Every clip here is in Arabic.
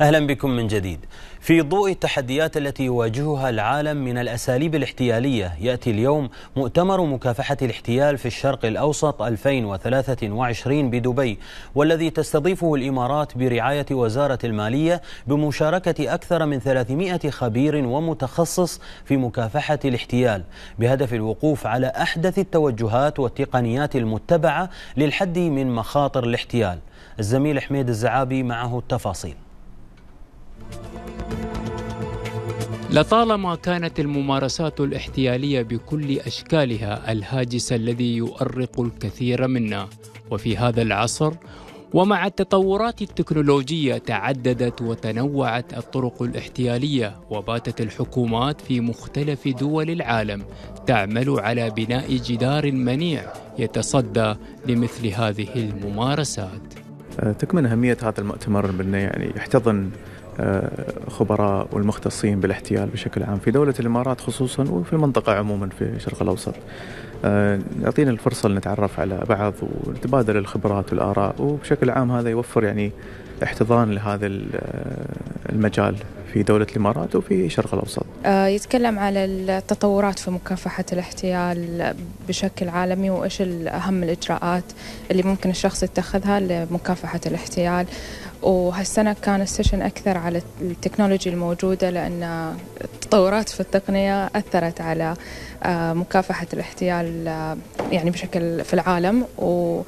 أهلا بكم من جديد. في ضوء التحديات التي يواجهها العالم من الأساليب الاحتيالية يأتي اليوم مؤتمر مكافحة الاحتيال في الشرق الأوسط 2023 بدبي والذي تستضيفه الإمارات برعاية وزارة المالية بمشاركة أكثر من 300 خبير ومتخصص في مكافحة الاحتيال بهدف الوقوف على أحدث التوجهات والتقنيات المتبعة للحد من مخاطر الاحتيال. الزميل حميد الزعابي معه التفاصيل. لطالما كانت الممارسات الاحتيالية بكل أشكالها الهاجس الذي يؤرق الكثير منا وفي هذا العصر ومع التطورات التكنولوجية تعددت وتنوعت الطرق الاحتيالية وباتت الحكومات في مختلف دول العالم تعمل على بناء جدار منيع يتصدى لمثل هذه الممارسات. تكمن أهمية هذا المؤتمر بأنه يعني يحتضن خبراء والمختصين بالاحتيال بشكل عام في دولة الإمارات خصوصا وفي المنطقة عموما في الشرق الأوسط. آه، يعطينا الفرصة لنتعرف على بعض ونتبادل الخبرات والآراء وبشكل عام هذا يوفر يعني احتضان لهذا آه، المجال. في دولة الإمارات وفي الشرق الأوسط. يتكلم على التطورات في مكافحة الاحتيال بشكل عالمي وإيش أهم الإجراءات اللي ممكن الشخص يتخذها لمكافحة الاحتيال. وهالسنة كان ال session أكثر على ال technology الموجودة لأن التطورات في التقنية أثرت على آه، مكافحة الاحتيال آه، يعني بشكل في العالم. و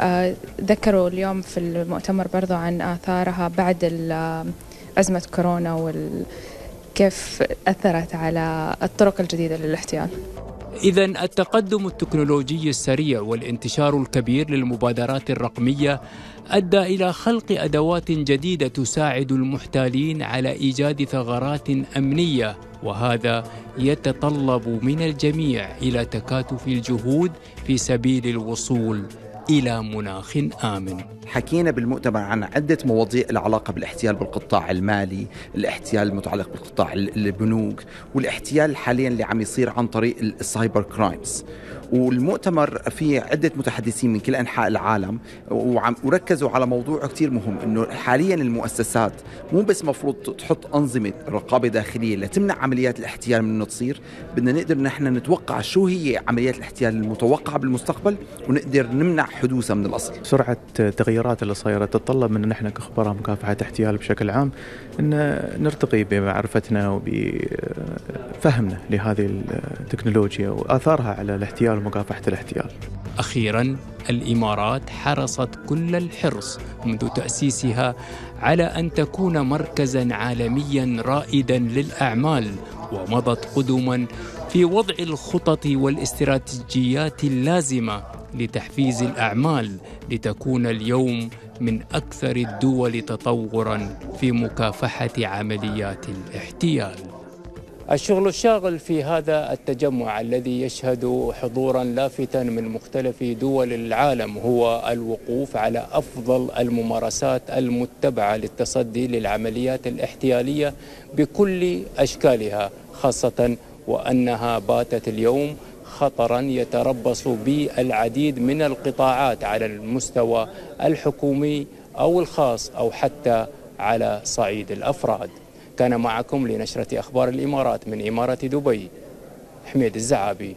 آه، ذكروا اليوم في المؤتمر برضو عن آثارها بعد أزمة كورونا وكيف أثرت على الطرق الجديدة للاحتيال؟ إذا التقدم التكنولوجي السريع والانتشار الكبير للمبادرات الرقمية أدى إلى خلق أدوات جديدة تساعد المحتالين على إيجاد ثغرات أمنية وهذا يتطلب من الجميع إلى تكاتف الجهود في سبيل الوصول إلى مناخ آمن. حكينا بالمؤتمر عن عدة مواضيع العلاقة بالاحتيال بالقطاع المالي الاحتيال المتعلق بقطاع البنوك والاحتيال حاليا اللي عم يصير عن طريق ال cyber crimes. والمؤتمر فيه عدة متحدثين من كل أنحاء العالم وعم وركزوا على موضوع كتير مهم أنه حاليا المؤسسات مو بس مفروض تحط أنظمة رقابة داخلية لتمنع عمليات الاحتيال من أنه تصير بدنا نقدر نحن نتوقع شو هي عمليات الاحتيال المتوقعة بالمستقبل ونقدر نمنع حدوثها من الأصل. سرعة التغيرات اللي صايرة تتطلب من نحن كخبراء مكافحة احتيال بشكل عام أن نرتقي بمعرفتنا وبفهمنا لهذه التكنولوجيا وآثارها على الاحتيال ومكافحة الاحتيال. أخيرا الإمارات حرصت كل الحرص منذ تأسيسها على أن تكون مركزا عالميا رائدا للأعمال ومضت قدما في وضع الخطط والاستراتيجيات اللازمة لتحفيز الأعمال لتكون اليوم من أكثر الدول تطورا في مكافحة عمليات الاحتيال. الشغل الشاغل في هذا التجمع الذي يشهد حضورا لافتا من مختلف دول العالم هو الوقوف على أفضل الممارسات المتبعة للتصدي للعمليات الاحتيالية بكل أشكالها خاصة وأنها باتت اليوم خطرا يتربص بالعديد من القطاعات على المستوى الحكومي أو الخاص أو حتى على صعيد الأفراد. كان معكم لنشرة أخبار الإمارات من إمارة دبي حميد الزعابي.